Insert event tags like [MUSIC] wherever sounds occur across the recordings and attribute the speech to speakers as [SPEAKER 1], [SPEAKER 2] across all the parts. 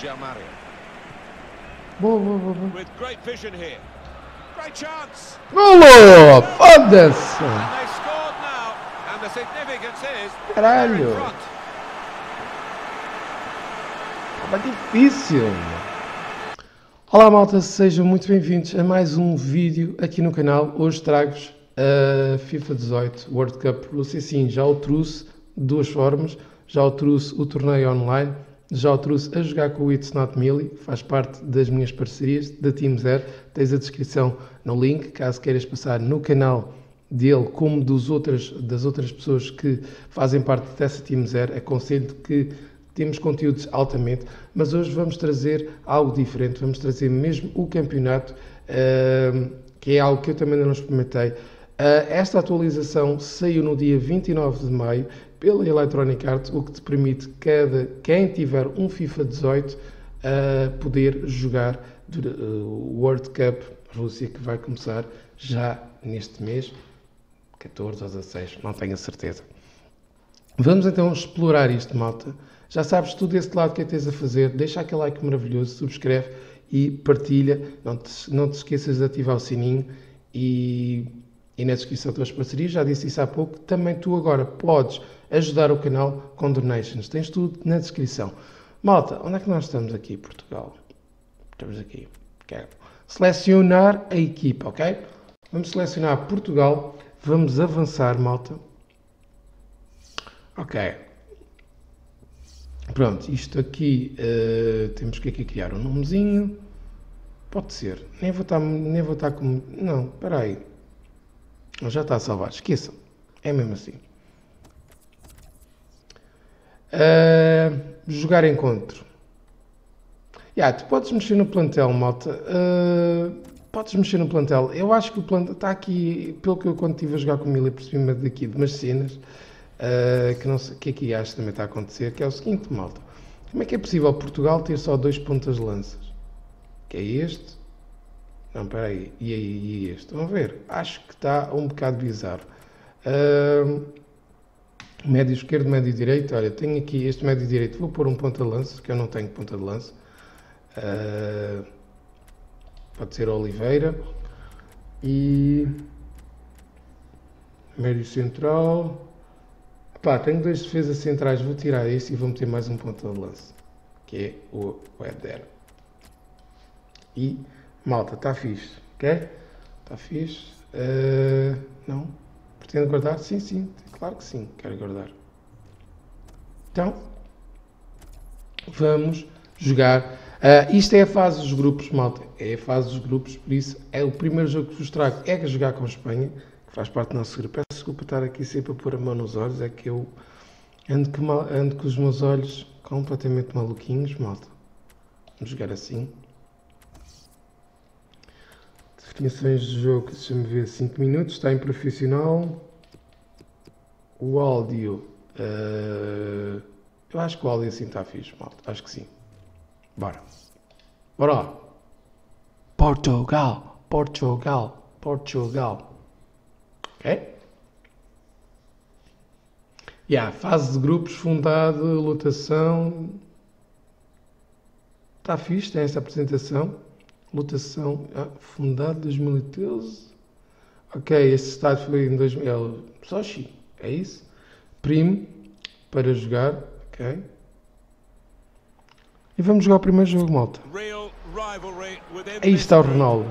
[SPEAKER 1] Angel Mario.
[SPEAKER 2] Boa, boa, boa, boa.
[SPEAKER 1] With great vision here. Great chance.
[SPEAKER 2] Golo! Foda-se!
[SPEAKER 1] And they scored now. And the significance is they're
[SPEAKER 2] Caralho. Tá difícil. Olá malta, sejam muito bem-vindos a mais um vídeo aqui no canal. Hoje trago-vos a FIFA 18 World Cup Rússia. Sim, já o trouxe de duas formas. Já o trouxe o torneio online, já o trouxe a jogar com o It's Not Melee, faz parte das minhas parcerias da Team Zero. Tens a descrição no link, caso queiras passar no canal dele como dos outras, das outras pessoas que fazem parte dessa Team Zero. Aconselho que temos conteúdos altamente, mas hoje vamos trazer algo diferente, vamos trazer mesmo o campeonato, uh, que é algo que eu também ainda não experimentei. Uh, esta atualização saiu no dia 29 de maio pela Electronic Arts, o que te permite cada quem tiver um FIFA 18 uh, poder jogar o World Cup Rússia, que vai começar já neste mês, 14 ou 16, não tenho a certeza. Vamos então explorar isto, malta. Já sabes tudo desse lado que é que tens a fazer. Deixa aquele like maravilhoso, subscreve e partilha. Não te, não te esqueças de ativar o sininho e, e na descrição das parcerias, já disse isso há pouco, também tu agora podes ajudar o canal com donations. Tens tudo na descrição. Malta, onde é que nós estamos aqui, Portugal? Estamos aqui. Quero selecionar a equipa, ok? Vamos selecionar Portugal. Vamos avançar, malta. Ok. Pronto, isto aqui uh, temos que aqui criar um nomezinho. Pode ser. Nem vou estar, nem vou estar como. Não, espera aí. Já está a salvar. Esqueçam. É mesmo assim. Uh, jogar encontro. Yeah, tu podes mexer no plantel, malta. Uh, podes mexer no plantel. Eu acho que o plantel está aqui, pelo que eu quando estive a jogar com o Mili, percebi-me daqui de umas cenas. Uh, que, não sei, que aqui acho que também está a acontecer, que é o seguinte, malta. Como é que é possível Portugal ter só dois pontas de lanças? Que é este? Não, espera aí. E aí, e este? Vamos ver. Acho que está um bocado bizarro. Uh, médio esquerdo, médio direito. Olha, tenho aqui este médio direito. Vou pôr um ponta de lança, que eu não tenho ponta de lança. Uh, pode ser Oliveira. E... Médio central... Pá, tenho dois defesas centrais, vou tirar esse e vou meter mais um ponto de lance, que é o Eder. E, malta, está fixe, ok? Está fixe. Uh, não? Pretendo guardar? Sim, sim, claro que sim, quero guardar. Então, vamos jogar. Uh, isto é a fase dos grupos, malta. É a fase dos grupos, por isso é o primeiro jogo que vos trago é jogar com a Espanha que faz parte do nosso grupo. Peço desculpa estar aqui sempre a pôr a mão nos olhos, é que eu ando, que mal, ando com os meus olhos completamente maluquinhos, malta. Vamos jogar assim. Definições de jogo, deixa-me ver, 5 minutos, está em profissional. O áudio, uh, eu acho que o áudio assim está fixe, malta, acho que sim. Bora. Bora lá. Portugal, Portugal, Portugal. Ok? Yeah, fase de grupos, fundado, lotação. Está fixe, tem esta apresentação. Lotação, ah, fundado em 2013. Ok, este estádio foi em 2000. É Sochi, é isso? Primo, para jogar. Ok. E vamos jogar o primeiro jogo, malta. Aí está o Ronaldo.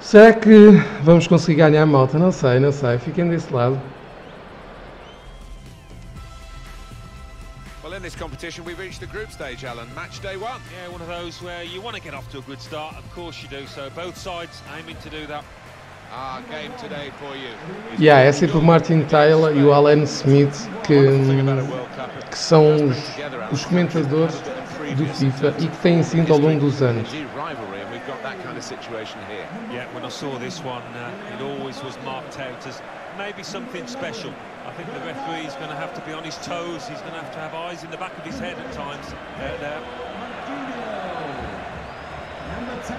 [SPEAKER 2] Será que vamos conseguir ganhar a malta? Não sei, não sei. Fiquem desse lado.
[SPEAKER 1] This competition, we reached the group stage, Alan. Match day one.
[SPEAKER 3] Yeah, one of those where you want to get off to a good start. Of course you do so. Both sides aiming to do that.
[SPEAKER 1] Our game today for you.
[SPEAKER 2] Yeah, é sempre o Martin Taylor e o Alan Smith que, que são os, os comentadores do FIFA e que têm sido ao longo dos anos.
[SPEAKER 3] Yeah, when I saw this one, uh, it always was marked out as maybe something special. I think the referee is going to have to be on his toes. He's going to have to have eyes in the back of his head at times. There.
[SPEAKER 4] Number 10,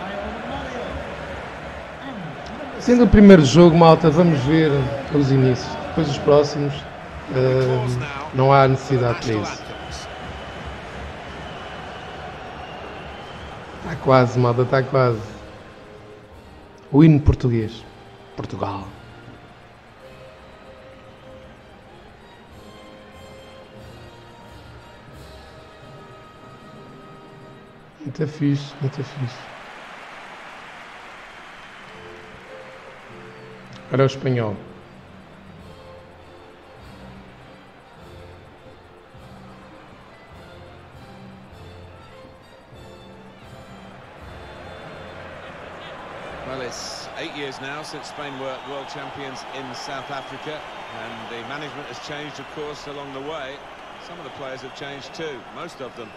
[SPEAKER 4] Mario. And number
[SPEAKER 2] Sendo o primeiro jogo, malta, vamos ver os inícios. Depois os próximos, uh, não há necessidade para isso. Está quase, malta, está quase. O hino português. Portugal. Muito fixe. Agora é o espanhol.
[SPEAKER 1] Well, it's eight years now since Spain were world champions in South Africa, and the management has changed, of course, along the way. Some of the players have changed too, most of them.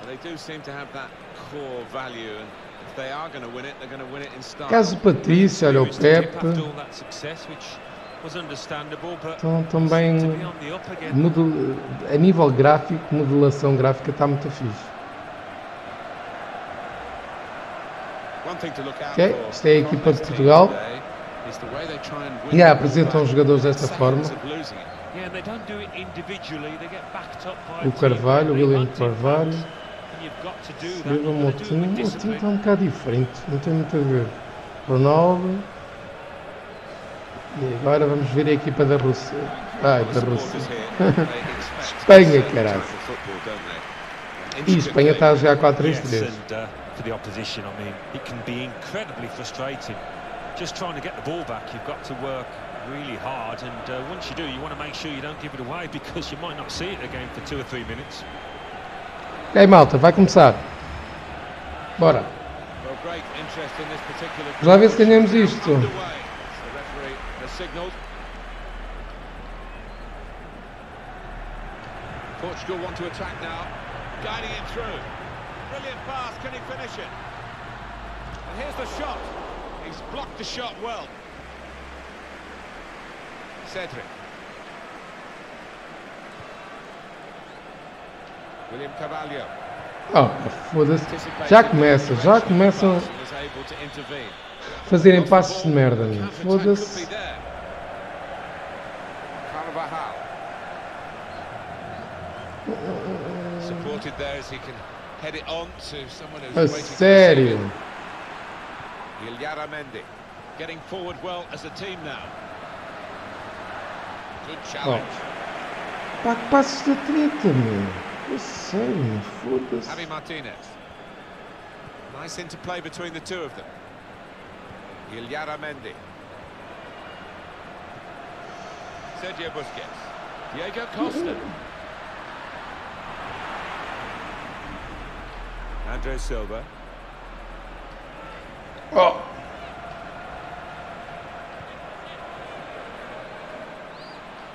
[SPEAKER 1] But they do seem to have that core value, and if they are going to win it, they're going to win it in style.
[SPEAKER 2] Caso Patrício, olha o Pepe. Então também a nível gráfico, modelação gráfica está muito fixe. Ok, esta é a equipa de Portugal. E yeah, apresentam os jogadores desta forma. O Carvalho, o William Carvalho. Moutinho. O Moutinho está um bocado diferente, não tem muito a ver. Ronaldo. E agora vamos ver a equipa da Rússia. Ai, da Rússia. [LAUGHS] Espanha, caralho. E Espanha está a jogar 4-3-3.
[SPEAKER 3] for the opposition. I mean, it can be incredibly frustrating. Just trying to get the ball back, you've got to work really hard, and uh, once you do, you want to make sure you don't give it away [LAUGHS] because you might not see it again for two or three minutes.
[SPEAKER 2] Aí, malta, vai começar. Bora. Já ver se ganhamos isto. Portugal want to attack now, guiding it through. Brilliant pass, can he finish it? And here's the shot. He's blocked the shot well. Cedric. Oh, foda-se. Já começa, já começam a fazerem passos de merda, Foda-se. Supported there as he can head it on to someone who's a sério? Mendy getting forward well as a team now. Good challenge. Oh. Pá, passos da treta, meu. É sério, foda-se. Javi Martinez. Nice interplay between the two of them. Ilyara Mendy. Sergio Busquets. Diego Costa. [LAUGHS] Andre Silva. Oh.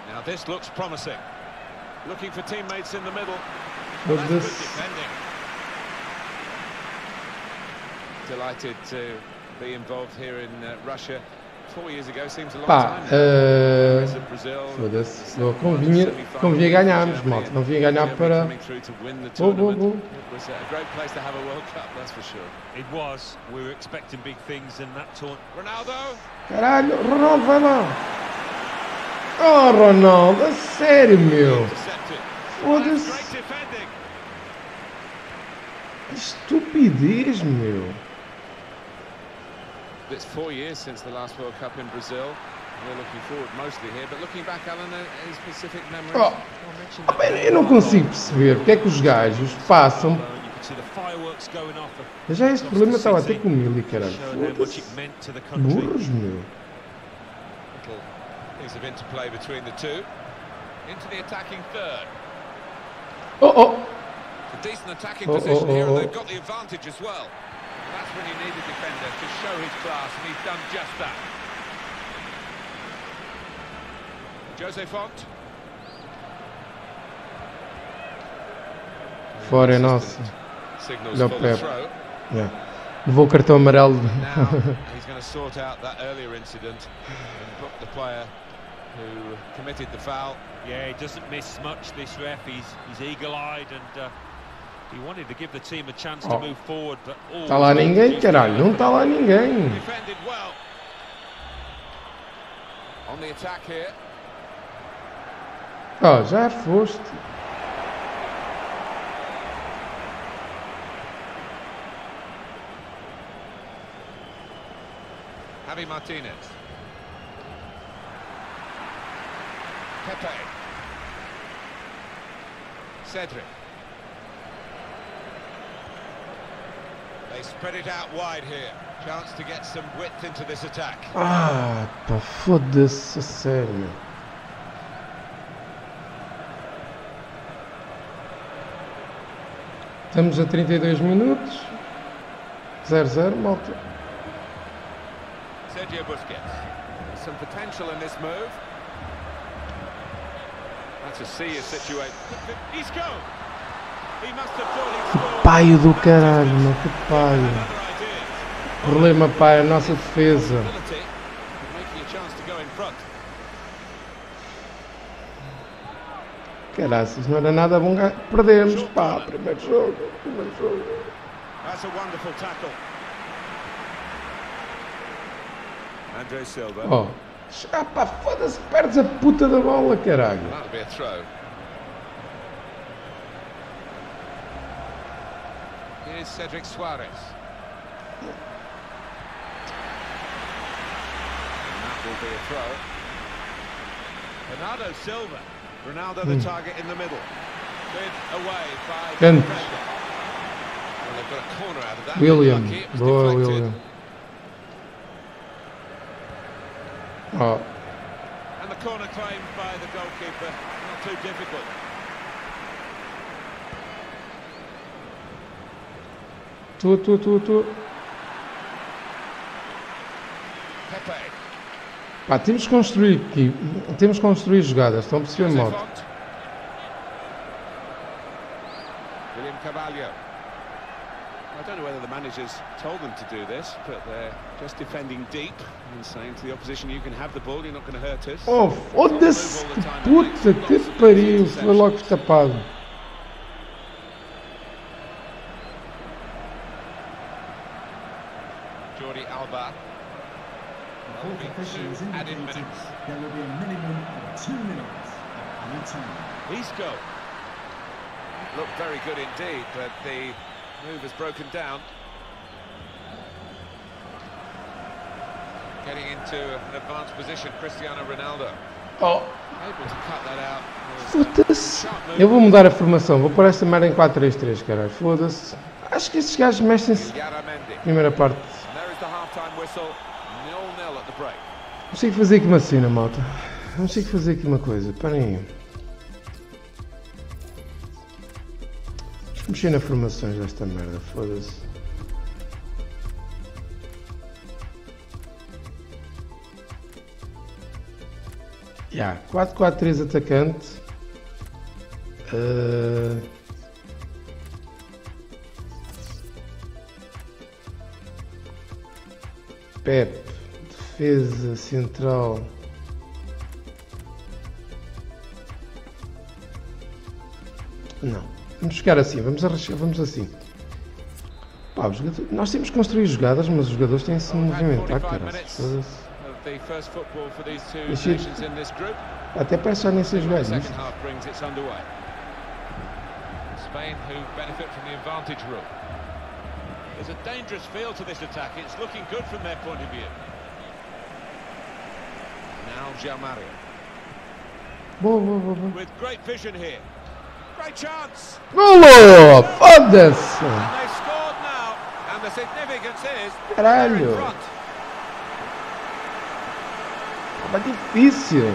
[SPEAKER 2] Now this looks promising. Looking for teammates in the middle. What's this? Defending. Delighted to be involved here in uh, Russia. Pá, uh, foda-se. Convinha, convinha ganharmos, malta. Não vinha ganhar para. Oh, oh, oh. Caralho, Ronaldo vai lá. Oh, Ronaldo, a sério, meu. Foda-se. Estupidez, meu. It's four years since the last World Cup in Brazil. We're looking forward mostly here, but looking back, Alan, any specific memories? Oh, eu não consigo perceber porque é que os gajos passam. Já este problema estava até com o Mili, caralho. Burros, meu. Piece of interplay between the two. Into the attacking third. Oh, oh. A decent attacking oh, position oh, oh, here, and they've got the advantage as well. That's when you need a defender to show his class, and he's done just that. Jose Font. Fora é nosso. Olha o Pepe. Yeah. Levou o cartão amarelo. [LAUGHS] he's going to sort out that earlier incident and book the player who committed the foul.
[SPEAKER 3] Yeah, he doesn't miss much, this ref. He's, he's eagle-eyed and uh,
[SPEAKER 2] Tá lá ninguém, caralho. Não tá lá ninguém.
[SPEAKER 1] On the attack here.
[SPEAKER 2] Oh, já foste.
[SPEAKER 1] Javi Martinez. Pepe. Cedric. They spread it out wide here. Chance to get some width into this attack.
[SPEAKER 2] Ah, pá, foda-se, a sério. Estamos a 32 minutos. 0-0, malta.
[SPEAKER 1] Sergio Busquets. Some potential in this move. That's a serious situation. He's go. He must have thought he'd scored.
[SPEAKER 2] Paio do caralho, meu, que paio. Problema, pai, a nossa defesa. Caraças, não era nada bom. ga- Perdemos, pá, primeiro jogo, primeiro jogo.
[SPEAKER 1] That's a wonderful tackle. Andre Silva.
[SPEAKER 2] Oh, ah, pá, foda-se, perdes a puta da bola, caralho.
[SPEAKER 1] That'll be a throw. Here's Cedric Suarez. And that will be a throw. Bernardo Silva. Ronaldo the hmm. target in the middle. Bid away by
[SPEAKER 2] Kent.
[SPEAKER 1] Well, they've got a corner out of that.
[SPEAKER 2] William,
[SPEAKER 1] Lucky it was
[SPEAKER 2] boa,
[SPEAKER 1] deflected.
[SPEAKER 2] William. Oh,
[SPEAKER 1] And the corner claimed by the goalkeeper. Not too difficult.
[SPEAKER 2] Tu, tu, tu, tu. Pá, temos que construir aqui, temos que construir jogadas, estão a perceber?
[SPEAKER 1] Font. William Carvalho. I don't know whether the managers told them to do this, but they're just defending deep and saying to the opposition, you can have the ball, you're not going to hurt us.
[SPEAKER 2] Oh, foda-se, puta que pariu, foi logo tapado.
[SPEAKER 1] Jordi Alba.
[SPEAKER 4] Officials
[SPEAKER 1] two added minutes.
[SPEAKER 4] there will be a minimum of two minutes of added time.
[SPEAKER 1] Isco. Looked very good indeed, but the move has broken down. Getting into an advanced position, Cristiano Ronaldo.
[SPEAKER 2] Oh,
[SPEAKER 1] to
[SPEAKER 2] foda-se. Eu vou mudar a formação, vou pôr esta merda em 4-3-3, caralho, foda-se. Acho que estes gajos mexem-se. Primeira parte. Consigo fazer aqui uma cena, malta. Consigo fazer aqui uma coisa, parem aí. Mexer nas formações desta merda, foda-se. Ya, 4-4-3 atacante. Ah, Pep, defesa central. Não, vamos ficar assim, vamos arriscar, vamos assim. Pá, jogadores- nós temos que construir jogadas, mas os jogadores têm se
[SPEAKER 1] we've had
[SPEAKER 2] movimentar,
[SPEAKER 1] 45
[SPEAKER 2] cara.
[SPEAKER 1] minutes
[SPEAKER 2] Foda-se.
[SPEAKER 1] of the first football for these two
[SPEAKER 2] This is-
[SPEAKER 1] nations in this group.
[SPEAKER 2] Até parece já nem ser
[SPEAKER 1] second
[SPEAKER 2] isto.
[SPEAKER 1] Spain who benefit from the advantage rule. There's a dangerous feel to this attack. It's looking good from their point of view. Now Gianmario
[SPEAKER 2] Boa, boa, boa, boa.
[SPEAKER 1] with great vision here. Great chance.
[SPEAKER 2] Golo! Foda-se!
[SPEAKER 1] And they scored now. And the significance is they're
[SPEAKER 2] Caralho. Tá difícil.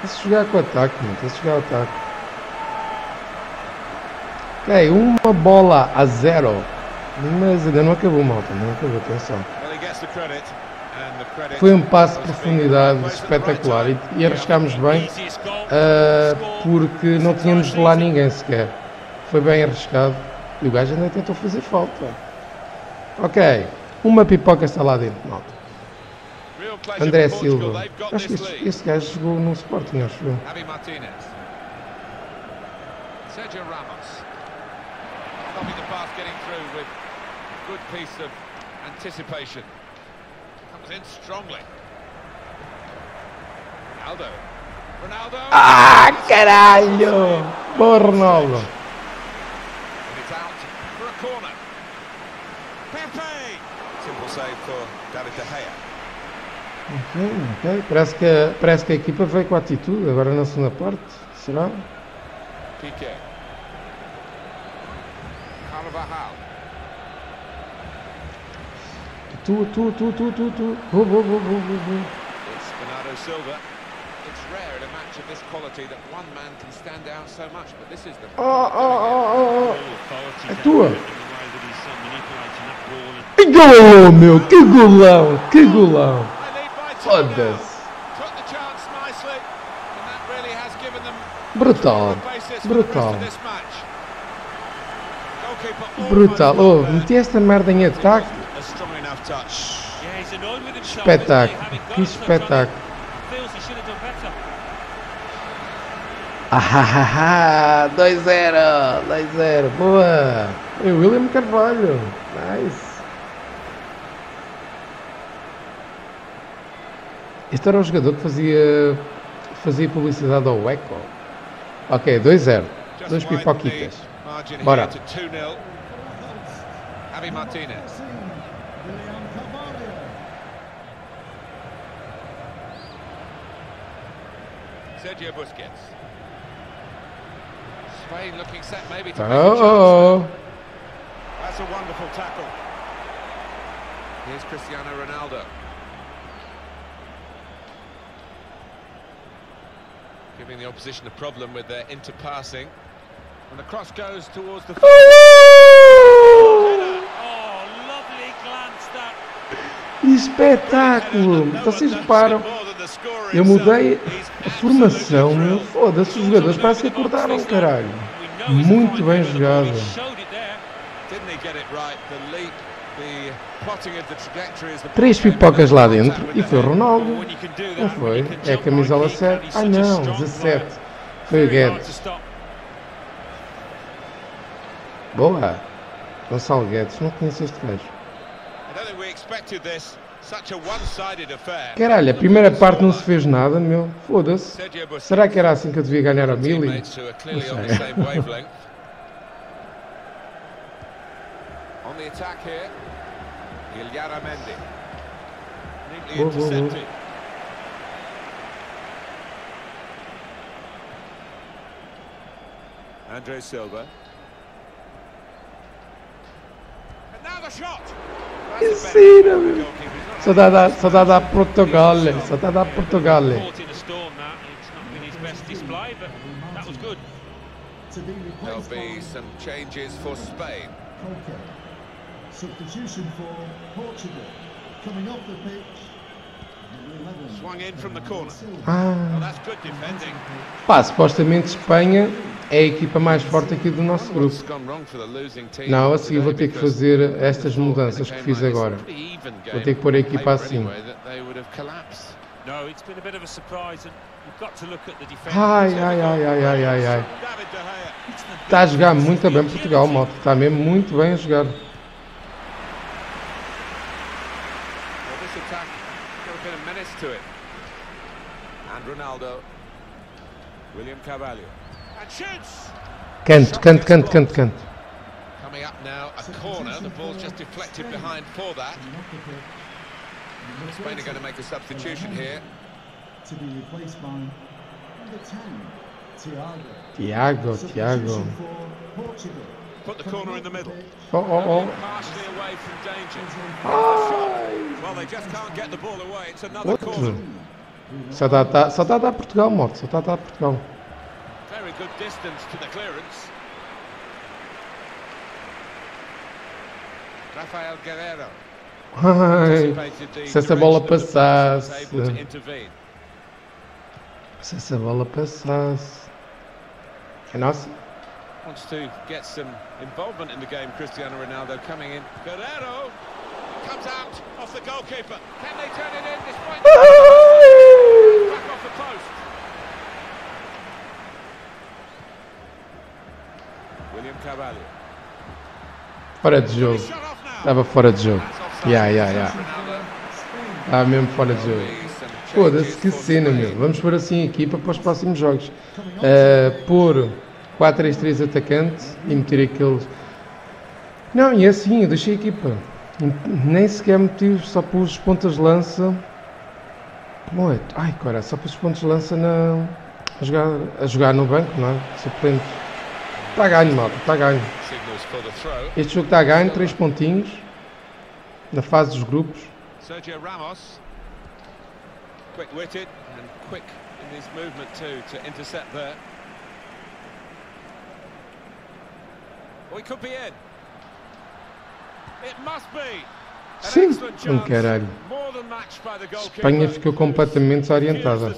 [SPEAKER 2] Tem-se jogar com ataque, mano. Tem-se jogar com ataque. Ok, uma bola a zero. Mas ainda não acabou, malta. Não acabou, atenção. Foi um passo de profundidade espetacular e, e arriscámos bem
[SPEAKER 3] Score.
[SPEAKER 2] porque não tínhamos lá ninguém sequer. Foi bem arriscado e o gajo ainda tentou fazer falta. Ok, uma pipoca está lá dentro, malta. André. Silva. Acho que este, este gajo jogou no Sporting, acho eu.
[SPEAKER 1] Sergio Ramos. Stopping the pass, getting through with a good piece of anticipation. Comes in strongly. Ronaldo. Ronaldo.
[SPEAKER 2] Ah, caralho! Boa, Ronaldo.
[SPEAKER 1] It's out for a corner. Pepe. Simple save for David De Gea.
[SPEAKER 2] Ok, ok. Parece que, parece que a equipa veio com atitude agora na segunda parte. Será?
[SPEAKER 1] Piqué. Carvajal.
[SPEAKER 2] Tu, tu, tu, tu, tu, tu. Vou, vou, vou, vou, vou, vou.
[SPEAKER 1] It's Bernardo Silva. It's rare in a match of this quality that one man can stand out so much, but this is the.
[SPEAKER 2] Oh, oh, oh, oh,
[SPEAKER 3] authority
[SPEAKER 2] É tua. oh. Que golão, meu! Que golão! Que golão! Foda-se.
[SPEAKER 1] Took the
[SPEAKER 2] Brutal. Oh, meti esta merda em ataque. Espetáculo. Que espetáculo. Ah, 2-0. 2-0. Boa. E William Carvalho. Nice. Este era o jogador que fazia, fazia publicidade ao Eco. Ok, 2-0.
[SPEAKER 1] Just
[SPEAKER 2] Dois pipoquitas.
[SPEAKER 1] Margin
[SPEAKER 2] Bora.
[SPEAKER 1] here to 2-0. Javi Martinez. Sergio Busquets. Spain looking set maybe to make a chance.
[SPEAKER 2] oh.
[SPEAKER 1] That's a wonderful tackle. Here's Cristiano Ronaldo. Giving the opposition a problem with their interpassing. And the cross goes towards the...
[SPEAKER 2] Espetáculo! Vocês reparam, eu mudei a formação, meu. Foda-se, os jogadores parece que acordaram, caralho. Muito bem jogado. Três pipocas lá dentro e foi. Ronaldo. Não foi? É a camisola
[SPEAKER 3] like he can,
[SPEAKER 2] 7.
[SPEAKER 3] he's
[SPEAKER 2] Ah não,
[SPEAKER 3] strong
[SPEAKER 2] 17.
[SPEAKER 3] player.
[SPEAKER 2] Foi o Guedes. Boa. Gonçalo Guedes, não conheço este gajo. Caralho, a primeira parte não se fez nada, meu. Foda-se. Será que era assim que eu devia ganhar a Mili?
[SPEAKER 1] Teammates who are clearly on [LAUGHS]
[SPEAKER 3] It's not been his best display, but that was good.
[SPEAKER 4] To be
[SPEAKER 1] There'll be some changes for Spain.
[SPEAKER 4] Koke. Substitution for Portugal. Coming off the pitch. number 11,
[SPEAKER 1] Swung in from the corner.
[SPEAKER 2] Ah,
[SPEAKER 1] Well, that's good defending.
[SPEAKER 2] pá, supostamente Espanha é a equipa mais forte aqui do nosso grupo. Não, assim eu vou ter que fazer estas
[SPEAKER 1] a
[SPEAKER 2] mudanças que fiz agora.
[SPEAKER 1] a
[SPEAKER 2] Vou ter que pôr a equipa assim.
[SPEAKER 3] a a.
[SPEAKER 2] Ai, ai, ai, ai, ai, ai, ai. Está a jogar muito bem Portugal, malta. Está mesmo muito bem a jogar.
[SPEAKER 1] A Ronaldo. William Carvalho.
[SPEAKER 2] Canto, canto, canto, canto, canto.
[SPEAKER 1] Coming up now, a corner. The ball's just deflected behind for that. Spain are going to
[SPEAKER 4] 20,
[SPEAKER 1] make a substitution here.
[SPEAKER 4] To be replaced by number 10, Thiago.
[SPEAKER 2] Tiago,
[SPEAKER 4] Substitution
[SPEAKER 2] Tiago.
[SPEAKER 4] for Portugal.
[SPEAKER 1] Put the corner in the middle.
[SPEAKER 4] pitch,
[SPEAKER 2] Oh, oh,
[SPEAKER 1] Partially away from danger.
[SPEAKER 2] oh.
[SPEAKER 1] Well, they just can't get the ball away. It's another corner.
[SPEAKER 2] Outro. Só está a dar- só está a dar Portugal, malta. Só está a dar Portugal.
[SPEAKER 1] Good distance to the clearance. Rafael Guerrero.
[SPEAKER 2] Ai, se essa bola
[SPEAKER 1] direction of the pass and
[SPEAKER 2] passasse.
[SPEAKER 1] able to intervene.
[SPEAKER 2] se essa bola passasse. É nossa?
[SPEAKER 1] Wants to get some involvement in the game. Cristiano Ronaldo coming in. Guerrero comes out off the goalkeeper. Can they turn it in despite [LAUGHS] back off the post?
[SPEAKER 2] Fora de jogo. Estava fora de jogo. Yeah, yeah.
[SPEAKER 1] Ronaldo.
[SPEAKER 2] Está mesmo fora de jogo. Foda-se, que cena, meu. Vamos pôr assim a equipa para os próximos jogos. Uh, pôr 4-3-3 atacante e meter aqueles. Não, e é assim, eu deixei a equipa. Nem sequer meti, só pus pontas de lança. Ai, cara, só pus pontos de lança na, a, jogar, a jogar no banco, não é? Suplente. Está a ganho, malta, está a ganho. Este jogo está a ganho, 3 pontinhos. Na fase dos grupos.
[SPEAKER 1] Sergio Ramos. Quick-witted and quick in his movement too to intercept there. Oh, he could be in. It must be.
[SPEAKER 2] Sim, um caralho. Espanha ficou completamente desorientada.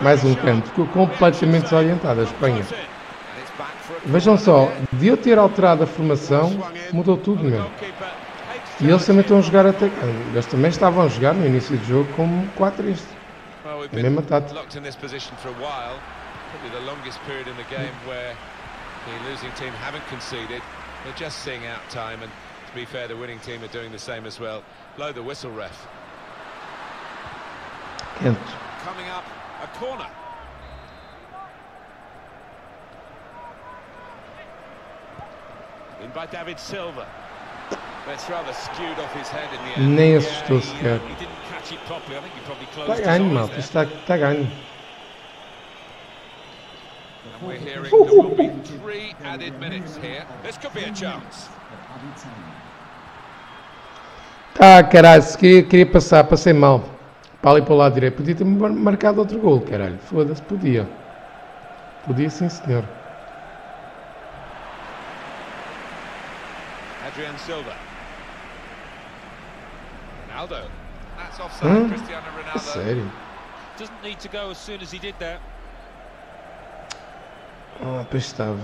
[SPEAKER 2] Mais um canto, ficou completamente desorientada a Espanha. Vejam só, de eu ter alterado a formação, mudou tudo mesmo. E eles também estão a jogar até. Eles também estavam a jogar no início do jogo como 4 este. A mesma tática. They're just seeing out time and to be fair the winning team are doing the same as well. Blow the whistle ref. Kent. Coming up a corner. In by David Silva. That's rather skewed off his head in the end. Nem assustou uh, sequer. He didn't catch it properly. I think he probably closed ganho, malta. Está, está ganho. And we're hearing there will be three added minutes here. This could be a chance. Ah, caralho, queria, queria passar, passei mal. Para ali para o lado direito. Podia ter marcado outro gol, caralho. Foda-se, podia. Podia sim, senhor. Adrian Silva. Ronaldo. That's offside, hum? Cristiano Ronaldo. Sério? Doesn't need to go as soon as he did that. Ah, pois estava.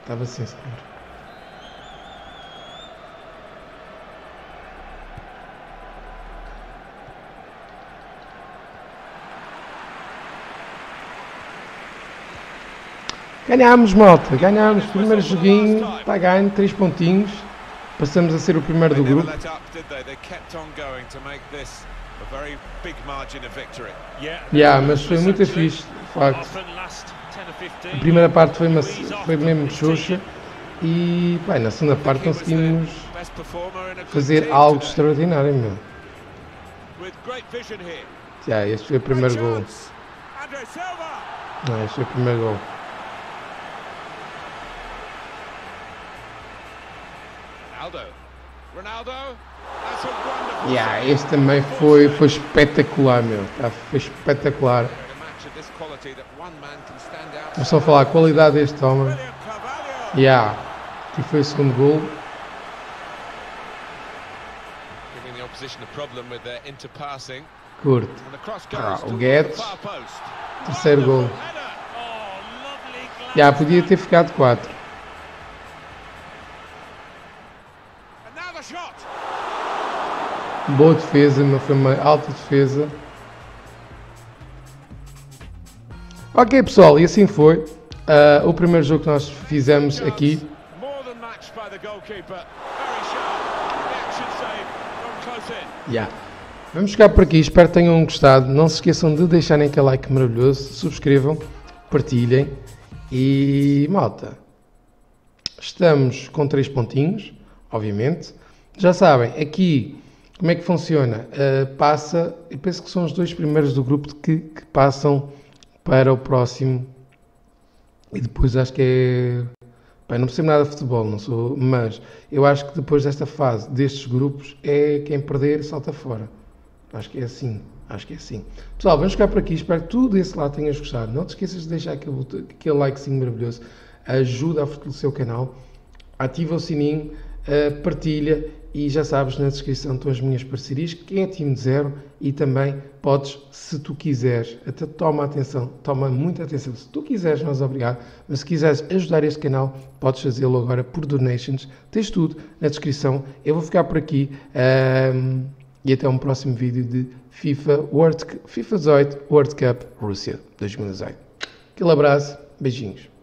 [SPEAKER 2] Estava sim, senhor. Ganhámos, malta, ganhámos. Primeiro joguinho, está ganho, 3 pontinhos. Passamos a ser o primeiro do grupo. Yeah, mas foi muito fixe, de facto. A primeira parte foi, uma, foi mesmo xoxa e bem, na segunda parte conseguimos fazer algo extraordinário meu. Yeah, este foi o primeiro gol. Não, este foi o primeiro gol. Yeah, este também foi, foi espetacular, meu. Tá, foi espetacular. Vou só falar a qualidade deste homem. Yeah. Aqui foi o segundo gol. Curto. Ah, o Guedes. Terceiro gol. Já, yeah, podia ter ficado 4. Boa defesa, não foi uma alta defesa. Ok pessoal, e assim foi uh, o primeiro jogo que nós fizemos aqui. Yeah. Vamos ficar por aqui, espero que tenham gostado. Não se esqueçam de deixarem aquele like maravilhoso, subscrevam, partilhem e malta. Estamos com três pontinhos, obviamente. Já sabem, aqui como é que funciona? Uh, passa, eu penso que são os dois primeiros do grupo que, que passam para o próximo. E depois acho que é. Bem, não percebo nada de futebol, não sou, mas eu acho que depois desta fase, destes grupos, é quem perder salta fora. Acho que é assim. Acho que é assim. Pessoal, vamos ficar por aqui. Espero que tudo esse lado tenhas gostado. Não te esqueças de deixar aquele, aquele likezinho maravilhoso. Ajuda a fortalecer o canal. Ativa o sininho, uh, partilha e já sabes, na descrição estão as minhas parcerias, quem é time zero e também podes, se tu quiseres, até toma atenção, toma muita atenção, se tu quiseres, mas obrigado, mas se quiseres ajudar este canal, podes fazê-lo agora por donations, tens tudo na descrição, eu vou ficar por aqui um, e até um próximo vídeo de FIFA, World, FIFA 18 World Cup Rússia 2018. Aquele abraço, beijinhos.